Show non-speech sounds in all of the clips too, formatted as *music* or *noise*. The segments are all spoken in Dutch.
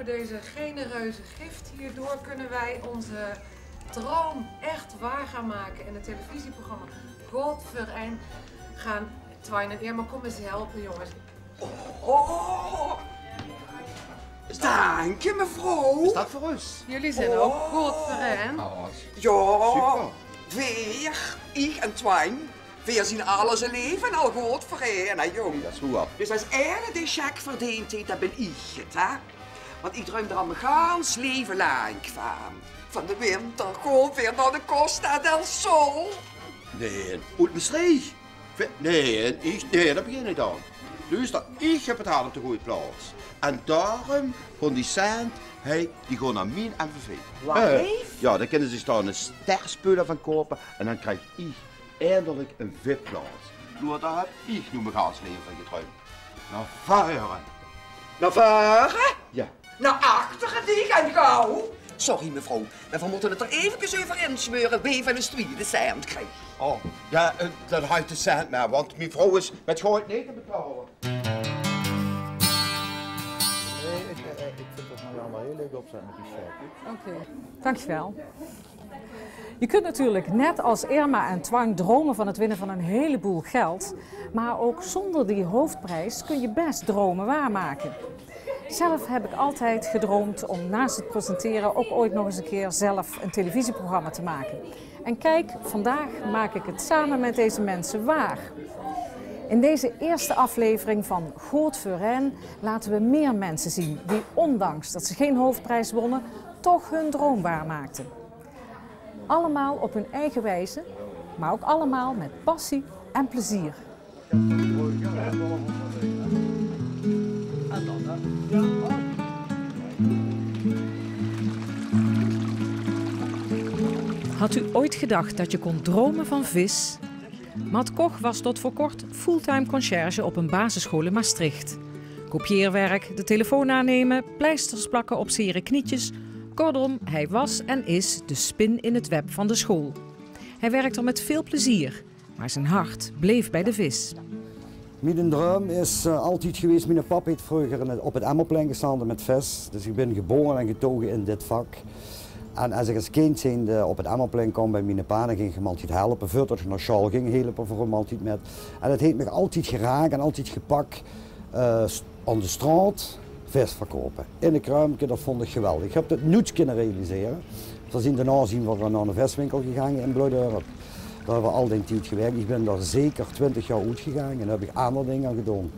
voor deze genereuze gift. Hierdoor kunnen wij onze droom echt waar gaan maken. In het televisieprogramma God Verein gaan Twine en Irma, kom eens helpen jongens. Oh, dank je mevrouw. Is dat voor ons? Jullie zijn ook God Verein. Oh, Ja, Super. weer, ik en Twine. We zien alles in leven al goed verenen, jong. dat is goed. Dus als er de check verdiend heeft, dan ben ik het, hè. Want ik droom er al mijn gans leven lang van. Van de winter gewoon weer naar de Costa del Sol. Nee, uit Maastricht. Nee, ik, nee, dat begin ik dan. Luister, ik heb het haar op de goede plaats. En daarom kon die cent, hij, die gewoon naar mijn MVV. Wat Eh? Ja, dan kunnen ze zich daar een sterspullen van kopen en dan krijg ik eindelijk een VIP-plaats. Door daar heb ik nu mijn gansleven van gedroomd. Naar varen. Naar voren? Ja. Naar achteren, die en gauw. Sorry mevrouw, maar we moeten het er even over insmeuren. Wie van de street de cent krijgt. Oh, ja, eh, dan houdt de cent maar, want mijn vrouw is met gooit niet te betalen. Nee, ik, eh, ik vind dat allemaal heel leuk opzet met die. Oké, dankjewel. Je kunt natuurlijk net als Irma en Twang dromen van het winnen van een heleboel geld. Maar ook zonder die hoofdprijs kun je best dromen waarmaken. Zelf heb ik altijd gedroomd om naast het presenteren ook ooit nog eens een keer zelf een televisieprogramma te maken. En kijk, vandaag maak ik het samen met deze mensen waar. In deze eerste aflevering van Goot Verijn laten we meer mensen zien die ondanks dat ze geen hoofdprijs wonnen, toch hun droom waarmaakten. Allemaal op hun eigen wijze, maar ook allemaal met passie en plezier. Had u ooit gedacht dat je kon dromen van vis? Matt Koch was tot voor kort fulltime conciërge op een basisschool in Maastricht. Kopieerwerk, de telefoon aannemen, pleisters plakken op zere knietjes. Kortom, hij was en is de spin in het web van de school. Hij werkt er met veel plezier, maar zijn hart bleef bij de vis. Mijn droom is eh, altijd geweest, mijn pap heeft vroeger op het Emmerplein gestaan met vis. Dus ik ben geboren en getogen in dit vak. En als ik als kind op het Emmerplein kwam bij mijn ging ik altijd helpen. Voordat ik naar school ging helpen voor hem altijd met. En dat heeft me altijd geraakt en altijd gepakt. eh, st- aan de straat vis verkopen. In de kruimke, dat vond ik geweldig. Ik heb het nooit kunnen realiseren. We zien daarna zien we naar een viswinkel gegaan in Bloedorp. Daar hebben we al die tijd gewerkt. Ik ben daar zeker 20 jaar uitgegaan en dan heb ik andere dingen gedaan.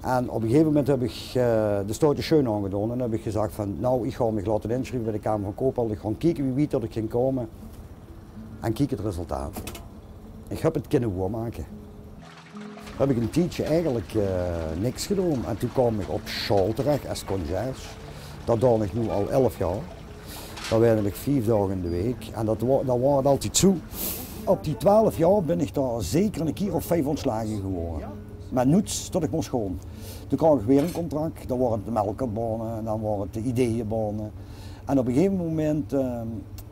En op een gegeven moment heb ik eh, de stoute schoen aangedaan en heb ik gezegd van nou ik ga me laten inschrijven bij de Kamer van Koophandel. Ik ga kijken wie weet dat ik ging komen en kijk het resultaat. Ik heb het kunnen waarmaken. Heb ik een tijdje eigenlijk eh, niks gedaan en toen kwam ik op school terecht als conciërge. Dat doe ik nu al 11 jaar. Daar werk ik vijf dagen in de week en dat, dat was het altijd zo. Op die 12 jaar ben ik daar zeker een keer of vijf ontslagen geworden. Maar niets tot ik moest gaan. Toen kreeg ik weer een contract, dan het de melkerbanen, en dan het de ideeënbanen. En op een gegeven moment, eh,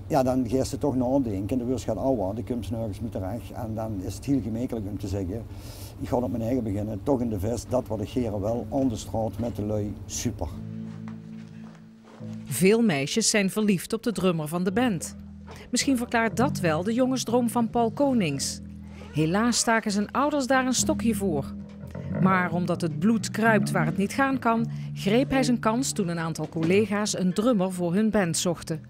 ja, dan ga je toch nadenken en de word gaat ouder, dan komt ze nergens meer terecht. En dan is het heel gemakkelijk om te zeggen, ik ga op mijn eigen beginnen, toch in de vest, dat wat ik hier wel, aan de straat met de lui, super. Veel meisjes zijn verliefd op de drummer van de band. Misschien verklaart dat wel de jongensdroom van Paul Konings. Helaas staken zijn ouders daar een stokje voor. Maar omdat het bloed kruipt waar het niet gaan kan, greep hij zijn kans toen een aantal collega's een drummer voor hun band zochten.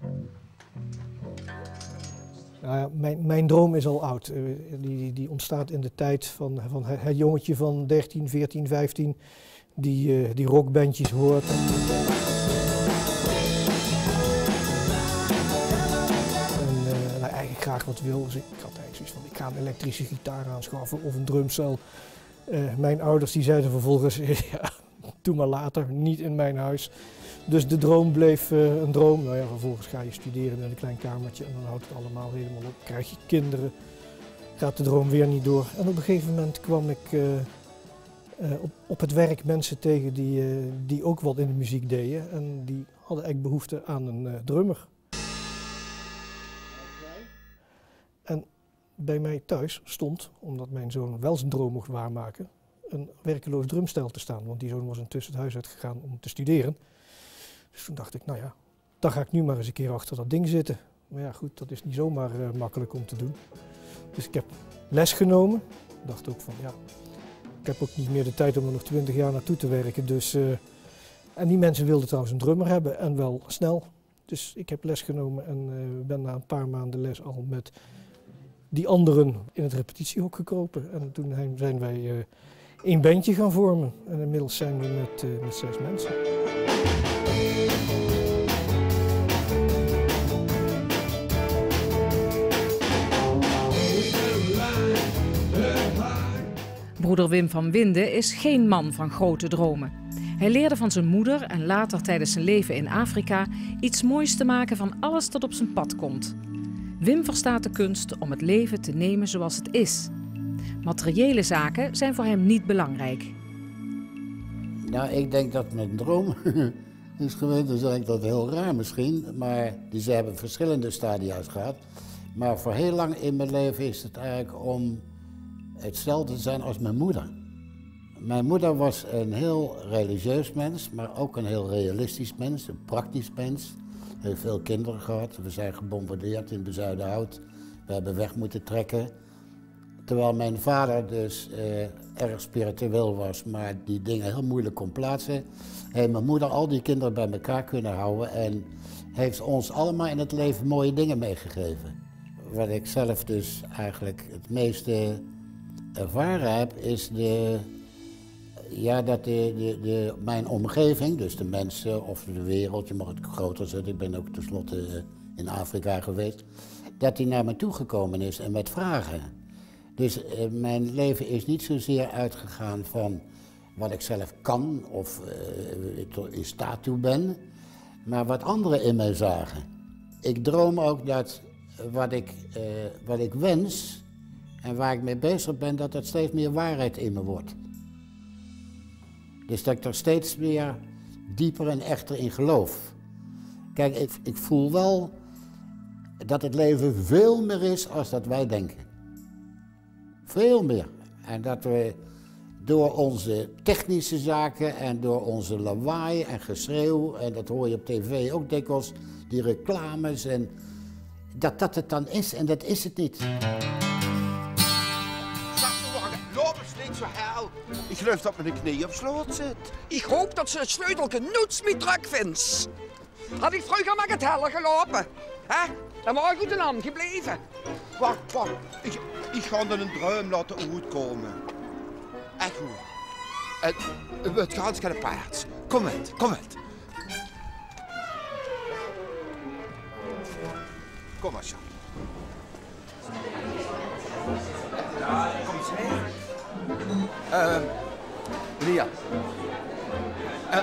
Mijn, mijn droom is al oud. Eh, die, die, ontstaat in de tijd van, van het het jongetje van 13, 14, 15 die, eh, die rockbandjes hoort. En eh, nou, eigenlijk graag wat wil. Dus ik had eigenlijk zoiets van, ik ga een elektrische gitaar aanschaffen of een drumcel. Eh, mijn ouders die zeiden vervolgens, *laughs* ja, doe maar later, niet in mijn huis. Dus de droom bleef eh, een droom. Nou ja, vervolgens ga je studeren in een klein kamertje en dan houdt het allemaal helemaal op. Krijg je kinderen, gaat de droom weer niet door. En op een gegeven moment kwam ik eh, op, op het werk mensen tegen die, die ook wat in de muziek deden. En die hadden eigenlijk behoefte aan een drummer. En bij mij thuis stond, omdat mijn zoon wel zijn droom mocht waarmaken, een werkeloos drumstel te staan. Want die zoon was intussen het huis uitgegaan om te studeren. Dus toen dacht ik, nou ja, dan ga ik nu maar eens een keer achter dat ding zitten. Maar ja, goed, dat is niet zomaar uh, makkelijk om te doen. Dus ik heb les genomen. Dacht ook van, ja, ik heb ook niet meer de tijd om er nog twintig jaar naartoe te werken. Dus, uh, en die mensen wilden trouwens een drummer hebben en wel snel. Dus ik heb les genomen en uh, ben na een paar maanden les al met die anderen in het repetitiehok gekropen. En toen zijn wij uh, een bandje gaan vormen. En inmiddels zijn we met, uh, met zes mensen. Broeder Wim van Winde is geen man van grote dromen. Hij leerde van zijn moeder en later tijdens zijn leven in Afrika iets moois te maken van alles dat op zijn pad komt. Wim verstaat de kunst om het leven te nemen zoals het is. Materiële zaken zijn voor hem niet belangrijk. Nou, ik denk dat mijn droom *laughs* is geweest, dan zeg ik dat heel raar misschien, maar die ze hebben verschillende stadia's gehad. Maar voor heel lang in mijn leven is het eigenlijk om hetzelfde te zijn als mijn moeder. Mijn moeder was een heel religieus mens, maar ook een heel realistisch mens, een praktisch mens. Heeft veel kinderen gehad. We zijn gebombardeerd in Bezuidenhout. We hebben weg moeten trekken. Terwijl mijn vader dus eh, erg spiritueel was, maar die dingen heel moeilijk kon plaatsen, heeft mijn moeder al die kinderen bij elkaar kunnen houden en heeft ons allemaal in het leven mooie dingen meegegeven. Wat ik zelf dus eigenlijk het meeste ervaren heb, is de, ja, dat de, de, mijn omgeving, dus de mensen of de wereld, je mag het groter zetten, ik ben ook tenslotte in Afrika geweest, dat die naar me toegekomen is en met vragen. Dus uh, mijn leven is niet zozeer uitgegaan van wat ik zelf kan of uh, in staat toe ben, maar wat anderen in mij zagen. Ik droom ook dat wat ik, wat ik wens en waar ik mee bezig ben, dat dat steeds meer waarheid in me wordt. Dus dat ik er steeds meer dieper en echter in geloof. Kijk, ik, ik voel wel dat het leven veel meer is als dat wij denken. Veel meer. En dat we door onze technische zaken en door onze lawaai en geschreeuw, en dat hoor je op tv ook dikwijls, die reclames, en dat dat het dan is en dat is het niet. hel. Ik geloof dat mijn knie op slot zit. Ik hoop dat ze het sleutelke nooit meer terug vindt. Had ik vroeger maar het heller gelopen. Hè? Dan was ik goed in hand gebleven. Wacht, wacht. Ik, ik ga dan een droom laten uitkomen. Echt goed. En het gaat geen paard. Kom met, kom met. Kom maar, Sjan. Kom eens mee. Uh, meneer. Uh,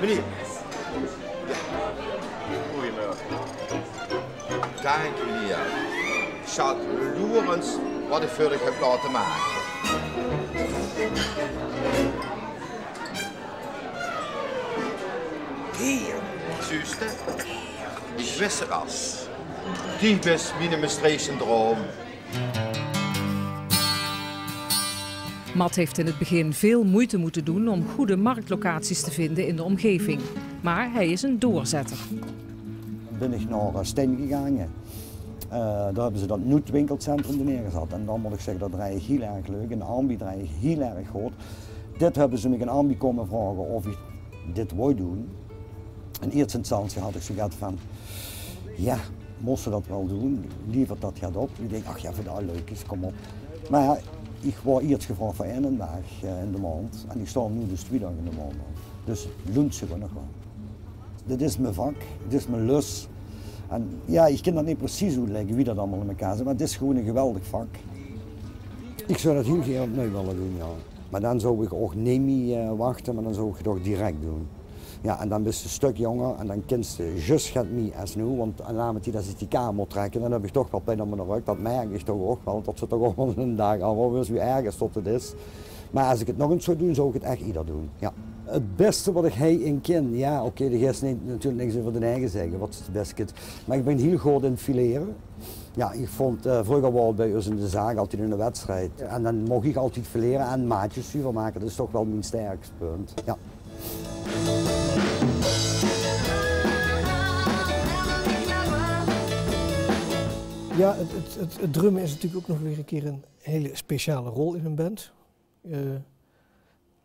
meneer. Ja. Dank u, meneer. Schat, loerens wat ik voor u heb laten maken. Hier. Zuster, ik wist het als. Die is mijn Maastrichtse droom. Matt heeft in het begin veel moeite moeten doen om goede marktlocaties te vinden in de omgeving. Maar hij is een doorzetter. Ben ik naar Steen gegaan. Uh, daar hebben ze dat Noetwinkelcentrum neergezet. En dan moet ik zeggen, dat ik heel erg leuk. En de draai ik heel erg goed. Dit hebben ze me een aanbied komen vragen of ik dit wou doen. In eerste instantie had ik zoiets van, ja, moest ze dat wel doen? Liever dat gaat op. Ik denk, ach ja, voor dat leuk is, kom op. Maar ja, ik word eerst gevraagd voor één dag uh, in de maand en ik sta nu dus twee dagen in de maand. Dus loont ze nog wel. Dit is mijn vak, dit is mijn lus. En ja, ik kan dat niet precies uitleggen wie dat allemaal in elkaar zit, maar het is gewoon een geweldig vak. Ik zou dat heel graag opnieuw willen doen, ja. Maar dan zou ik ook niet meer uh, wachten, maar dan zou ik het toch direct doen. Ja, en dan ben je een stuk jonger en dan kent je gaat mee als nu. Want aan die dat ze die kamer trekken, dan heb ik toch wel pijn op mijn rug. Dat merk ik toch ook wel, dat ze toch ook wel een dag al wel wie ergens tot het is. Maar als ik het nog eens zou doen, zou ik het echt ieder doen. Ja. Het beste wat ik hij in ken, ja oké, okay, de gast niet, natuurlijk niks over de eigen zeggen, wat is het beste. Maar ik ben heel goed in het fileren. Ja, ik vond uh, vroeger wel bij ons in de zaak altijd in de wedstrijd. En dan mocht ik altijd fileren en maatjes zuiver maken, dat is toch wel mijn sterkste punt. Ja. Ja, het, het, het, drummen is natuurlijk ook nog weer een keer een hele speciale rol in een band. Uh,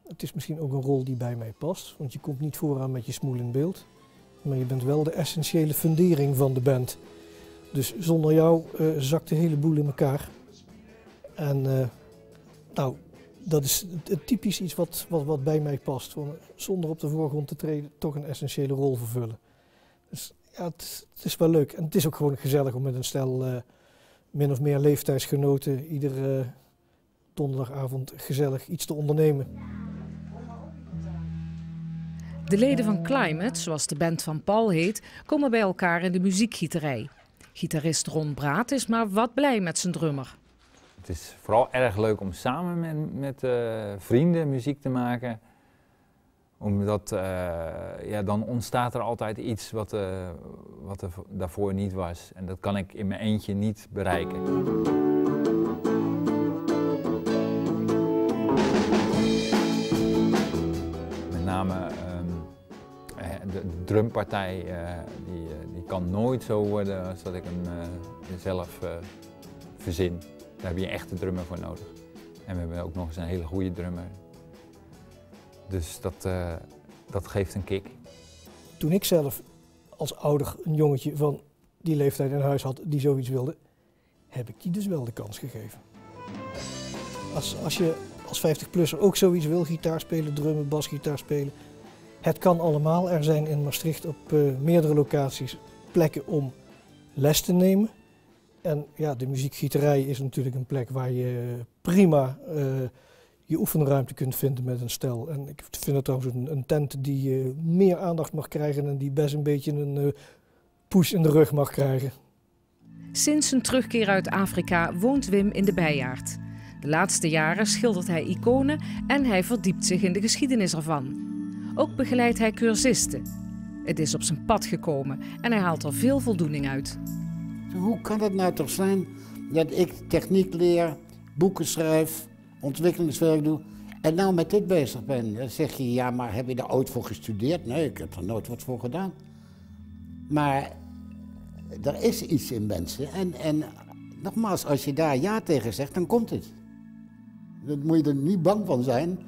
het is misschien ook een rol die bij mij past, want je komt niet vooraan met je smoel in beeld. Maar je bent wel de essentiële fundering van de band. Dus zonder jou uh, zakt de hele boel in elkaar. En uh, nou, dat is typisch iets wat, wat, wat bij mij past. Zonder op de voorgrond te treden, toch een essentiële rol vervullen. Dus ja, het, het is wel leuk. En het is ook gewoon gezellig om met een stel uh, min of meer leeftijdsgenoten iedere donderdagavond gezellig iets te ondernemen. De leden van Climate, zoals de band van Paul heet, komen bij elkaar in de muziekgieterij. Gitarist Ron Braat is maar wat blij met zijn drummer. Het is vooral erg leuk om samen met, met uh, vrienden muziek te maken. Omdat uh, ja, dan ontstaat er altijd iets wat, uh, wat er daarvoor niet was. En dat kan ik in mijn eentje niet bereiken. Met name de drumpartij die, die kan nooit zo worden als dat ik hem zelf verzin. Daar heb je echte drummer voor nodig. En we hebben ook nog eens een hele goede drummer. Dus dat, uh, dat geeft een kick. Toen ik zelf als ouder een jongetje van die leeftijd in huis had die zoiets wilde, heb ik die dus wel de kans gegeven. Als, als je als 50-plusser ook zoiets wil, gitaar spelen, drummen, basgitaar spelen. Het kan allemaal. Er zijn in Maastricht op uh, meerdere locaties plekken om les te nemen. En ja, de muziekgieterij is natuurlijk een plek waar je prima uh, je oefenruimte kunt vinden met een stel. En ik vind het trouwens een, een tent die uh, meer aandacht mag krijgen en die best een beetje een uh, push in de rug mag krijgen. Sinds zijn terugkeer uit Afrika woont Wim in de Bijaard. De laatste jaren schildert hij iconen en hij verdiept zich in de geschiedenis ervan. Ook begeleidt hij cursisten. Het is op zijn pad gekomen en hij haalt er veel voldoening uit. Hoe kan het nou toch zijn dat ik techniek leer, boeken schrijf, ontwikkelingswerk doe en nou met dit bezig ben? Zeg je, ja, maar heb je daar ooit voor gestudeerd? Nee, ik heb er nooit wat voor gedaan. Maar er is iets in mensen en, en nogmaals, als je daar ja tegen zegt, dan komt het. Dan moet je er niet bang van zijn.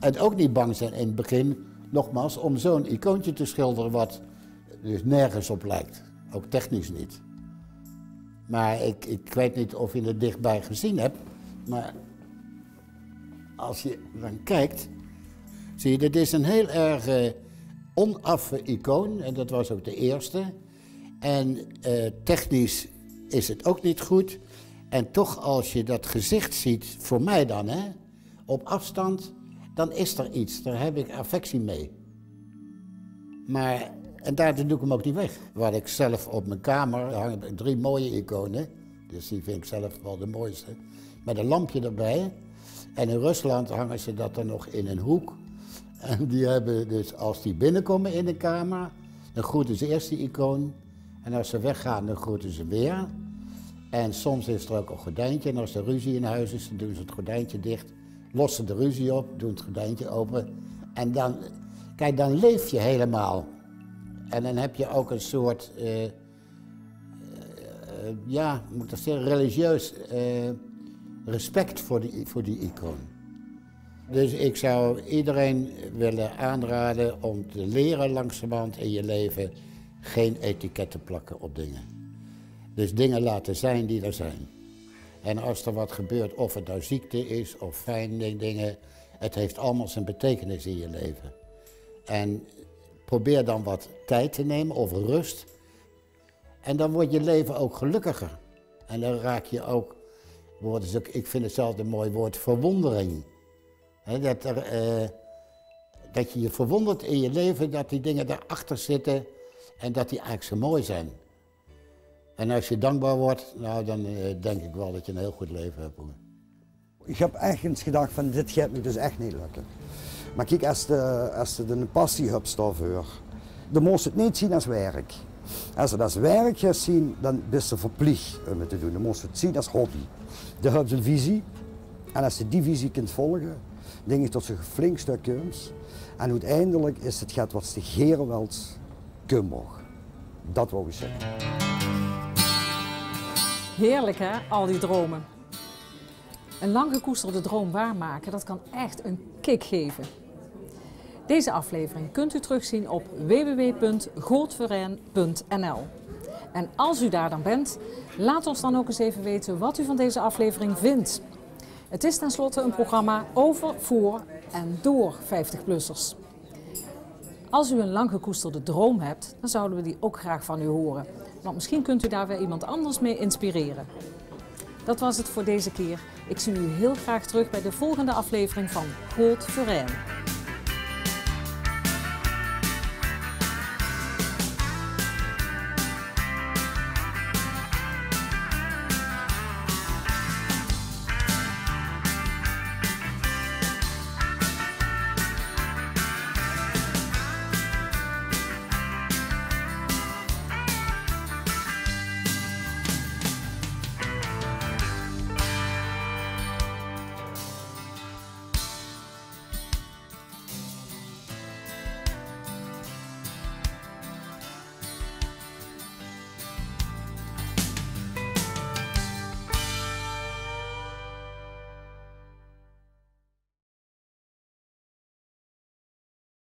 En ook niet bang zijn in het begin, nogmaals, om zo'n icoontje te schilderen wat dus nergens op lijkt. Ook technisch niet. Maar ik, ik weet niet of je het dichtbij gezien hebt. Maar als je dan kijkt, zie je, dit is een heel erg uh, onaffe icoon. En dat was ook de eerste. En uh, technisch is het ook niet goed. En toch, als je dat gezicht ziet, voor mij dan, hè, op afstand, dan is er iets. Daar heb ik affectie mee. Maar en daardoor doe ik hem ook niet weg. Waar ik zelf op mijn kamer hangen drie mooie iconen. Dus die vind ik zelf wel de mooiste. Met een lampje erbij. En in Rusland hangen ze dat dan nog in een hoek. En die hebben dus, als die binnenkomen in de kamer, dan groeten ze eerst die icoon. En als ze weggaan, dan groeten ze weer. En soms is er ook een gordijntje. En als er ruzie in huis is, dan doen ze het gordijntje dicht. Lossen de ruzie op, doen het gordijntje open. En dan, kijk, dan leef je helemaal. En dan heb je ook een soort, uh, uh, ja, moet ik zeggen, religieus uh, respect voor die, voor die icoon. Dus ik zou iedereen willen aanraden om te leren langzamerhand in je leven geen etiketten plakken op dingen. Dus dingen laten zijn die er zijn. En als er wat gebeurt, of het nou ziekte is of fijne dingen, het heeft allemaal zijn betekenis in je leven. En Probeer dan wat tijd te nemen of rust. En dan wordt je leven ook gelukkiger. En dan raak je ook, ik vind het zelf een mooi woord, verwondering. dat, er, eh, dat je je verwondert in je leven dat die dingen daarachter zitten en dat die eigenlijk zo mooi zijn. En als je dankbaar wordt, nou, dan eh, denk ik wel dat je een heel goed leven hebt. Hoor. Ik heb ergens gedacht van dit gaat me dus echt niet lukken. Maar kijk, als je, als je een passie hebt moet je het niet zien als werk. Als je dat werk gaat zien, dan ben je verplicht om het te doen. Dan moet je het zien als hobby. Dan heb je een visie. En als je die visie kunt volgen, denk ik je een flink stuk kunt. En uiteindelijk is het gaat wat de geren wilt, kun mag. Dat wil ik zeggen. Heerlijk hè, al die dromen. Een lang gekoesterde droom waarmaken, dat kan echt een kick geven. Deze aflevering kunt u terugzien op www.goldverijn.nl. En als u daar dan bent, laat ons dan ook eens even weten wat u van deze aflevering vindt. Het is tenslotte een programma over, voor en door 50-plussers. Als u een lang gekoesterde droom hebt, dan zouden we die ook graag van u horen. Want misschien kunt u daar weer iemand anders mee inspireren. Dat was het voor deze keer. Ik zie u heel graag terug bij de volgende aflevering van Gold.